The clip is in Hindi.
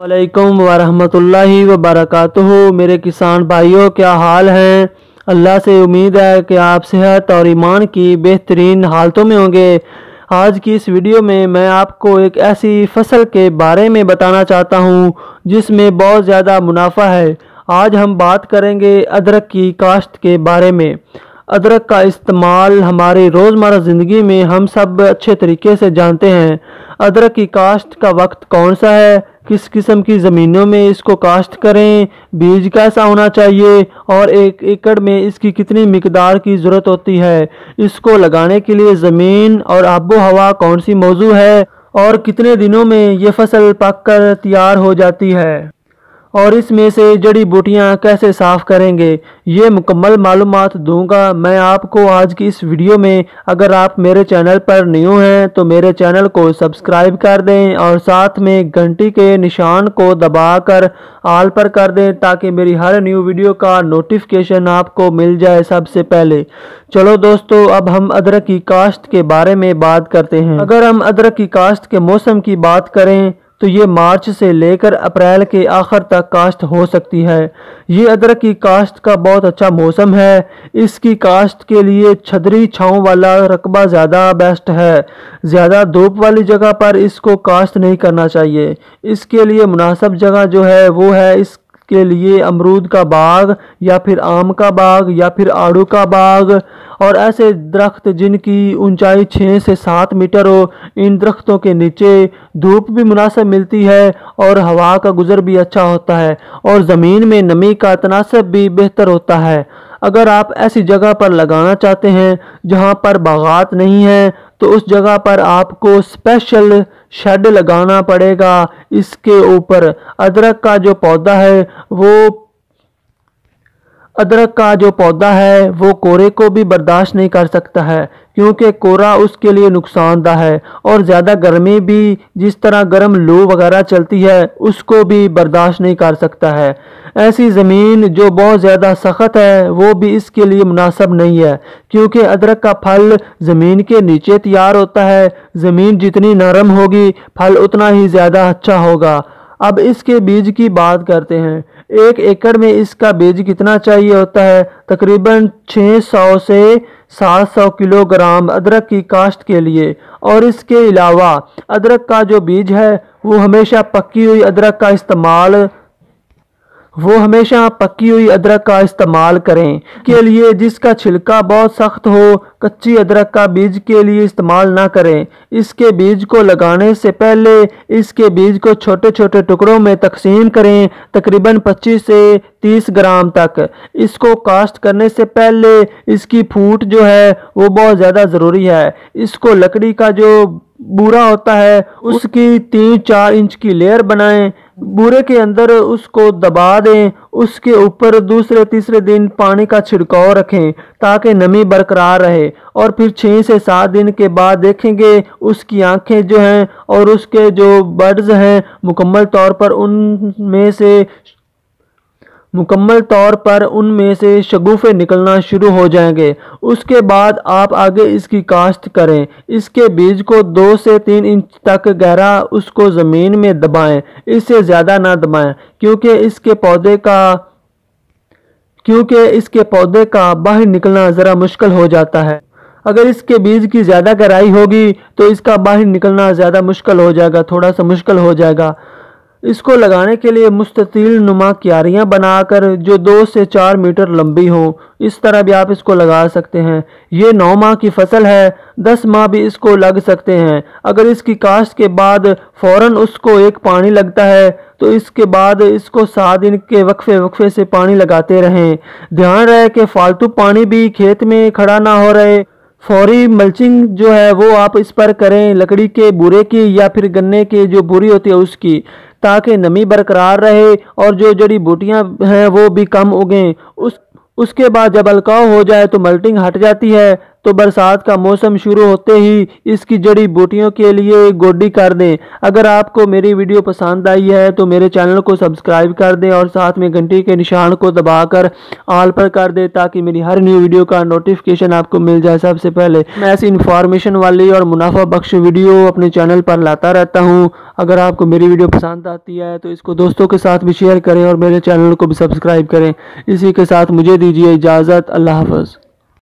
वालेकुम वरहमतुल्लाहि वबरकातुहू। मेरे किसान भाइयों, क्या हाल हैं? अल्लाह से उम्मीद है कि आप सेहत और ईमान की बेहतरीन हालतों में होंगे। आज की इस वीडियो में मैं आपको एक ऐसी फ़सल के बारे में बताना चाहता हूँ, जिसमें बहुत ज़्यादा मुनाफा है। आज हम बात करेंगे अदरक की काश्त के बारे में। अदरक का इस्तेमाल हमारी रोज़मर्रा ज़िंदगी में हम सब अच्छे तरीके से जानते हैं। अदरक की काश्त का वक्त कौन सा है? किस किस्म की ज़मीनों में इसको काश्त करें? बीज कैसा होना चाहिए? और एक एकड़ में इसकी कितनी मकदार की ज़रूरत होती है? इसको लगाने के लिए ज़मीन और आबो हवा कौन सी मौजू है? और कितने दिनों में ये फ़सल पक कर तैयार हो जाती है? और इसमें से जड़ी बूटियाँ कैसे साफ़ करेंगे, ये मुकम्मल मालूम दूँगा। मैं आपको आज की इस वीडियो में, अगर आप मेरे चैनल पर न्यू हैं तो मेरे चैनल को सब्सक्राइब कर दें और साथ में घंटी के निशान को दबाकर आल पर कर दें, ताकि मेरी हर न्यू वीडियो का नोटिफिकेशन आपको मिल जाए सबसे पहले। चलो दोस्तों, अब हम अदरक की काश्त के बारे में बात करते हैं। अगर हम अदरक की काश्त के मौसम की बात करें तो ये मार्च से लेकर अप्रैल के आखिर तक काश्त हो सकती है। ये अदरक की काश्त का बहुत अच्छा मौसम है। इसकी काश्त के लिए छदरी छाँव वाला रकबा ज़्यादा बेस्ट है। ज़्यादा धूप वाली जगह पर इसको काश्त नहीं करना चाहिए। इसके लिए मुनासब जगह जो है, वो है इस के लिए अमरूद का बाग या फिर आम का बाग या फिर आड़ू का बाग। और ऐसे दरख्त जिनकी ऊंचाई छः से सात मीटर हो, इन दरख्तों के नीचे धूप भी मुनासिब मिलती है और हवा का गुज़र भी अच्छा होता है और ज़मीन में नमी का तनासब भी बेहतर होता है। अगर आप ऐसी जगह पर लगाना चाहते हैं जहाँ पर बागात नहीं है तो उस जगह पर आपको स्पेशल शेड लगाना पड़ेगा। इसके ऊपर अदरक का जो पौधा है, वो अदरक का जो पौधा है, वो कोरे को भी बर्दाश्त नहीं कर सकता है, क्योंकि कोरा उसके लिए नुकसानदा है और ज़्यादा गर्मी भी जिस तरह गर्म लू वगैरह चलती है, उसको भी बर्दाश्त नहीं कर सकता है। ऐसी ज़मीन जो बहुत ज़्यादा सख्त है, वो भी इसके लिए मुनासब नहीं है, क्योंकि अदरक का फल ज़मीन के नीचे तैयार होता है, ज़मीन जितनी नरम होगी, फल उतना ही ज़्यादा अच्छा होगा। अब इसके बीज की बात करते हैं। एक एकड़ में इसका बीज कितना चाहिए होता है? तकरीबन 600 से 700 किलोग्राम अदरक की काश्त के लिए। और इसके अलावा अदरक का जो बीज है, वो हमेशा पक्की हुई अदरक का इस्तेमाल वो हमेशा पकी हुई अदरक का इस्तेमाल करें। के लिए जिसका छिलका बहुत सख्त हो, कच्ची अदरक का बीज के लिए इस्तेमाल ना करें। इसके बीज को लगाने से पहले इसके बीज को छोटे छोटे टुकड़ों में तकसीम करें, तकरीबन 25 से 30 ग्राम तक। इसको कास्ट करने से पहले इसकी फूट जो है, वो बहुत ज़्यादा ज़रूरी है। इसको लकड़ी का जो बूरा होता है उसकी तीन चार इंच की लेयर बनाएँ बूरे के अंदर उसको दबा दें उसके ऊपर दूसरे तीसरे दिन पानी का छिड़काव रखें ताकि नमी बरकरार रहे और फिर छः से सात दिन के बाद देखेंगे उसकी आँखें जो हैं और उसके जो बर्ड्स हैं मुकम्मल तौर पर उनमें से मुकम्मल तौर पर उनमें से शगुफ़े निकलना शुरू हो जाएँगे। उसके बाद आप आगे इसकी काश्त करें। इसके बीज को दो से तीन इंच तक गहरा उसको ज़मीन में दबाएँ। इससे ज़्यादा ना दबाएँ, क्योंकि इसके पौधे का, क्योंकि इसके पौधे का बाहर निकलना ज़रा मुश्किल हो जाता है। अगर इसके बीज की ज़्यादा गहराई होगी तो इसका बाहर निकलना ज़्यादा मुश्किल हो जाएगा, थोड़ा सा मुश्किल हो जाएगा। इसको लगाने के लिए मुस्ततील नुमा क्यारियाँ बनाकर जो दो से चार मीटर लंबी हों, इस तरह भी आप इसको लगा सकते हैं। ये नौ माह की फ़सल है, दस माह भी इसको लग सकते हैं। अगर इसकी काश्त के बाद फ़ौर उसको एक पानी लगता है तो इसके बाद इसको सात दिन के वक्फे वक्फे से पानी लगाते रहें। ध्यान रहे कि फालतू पानी भी खेत में खड़ा ना हो रहे। फौरी मल्चिंग जो है, वो आप इस पर करें, लकड़ी के बुरे की या फिर गन्ने के जो बुरी होती है उसकी। ताकि नमी बरकरार रहे और जो जड़ी बूटियाँ हैं वो भी कम उगें। उस, उसके बाद जब अलकाव हो जाए तो मल्टिंग हट जाती है। तो बरसात का मौसम शुरू होते ही इसकी जड़ी बूटियों के लिए गोडी कर दें। अगर आपको मेरी वीडियो पसंद आई है तो मेरे चैनल को सब्सक्राइब कर दें और साथ में घंटी के निशान को दबाकर ऑल पर कर दें, ताकि मेरी हर न्यू वीडियो का नोटिफिकेशन आपको मिल जाए सबसे पहले। मैं ऐसी इन्फॉर्मेशन वाली और मुनाफा बख्श वीडियो अपने चैनल पर लाता रहता हूँ। अगर आपको मेरी वीडियो पसंद आती है तो इसको दोस्तों के साथ भी शेयर करें और मेरे चैनल को भी सब्सक्राइब करें। इसी के साथ मुझे दीजिए इजाज़त, अल्लाह हाफ़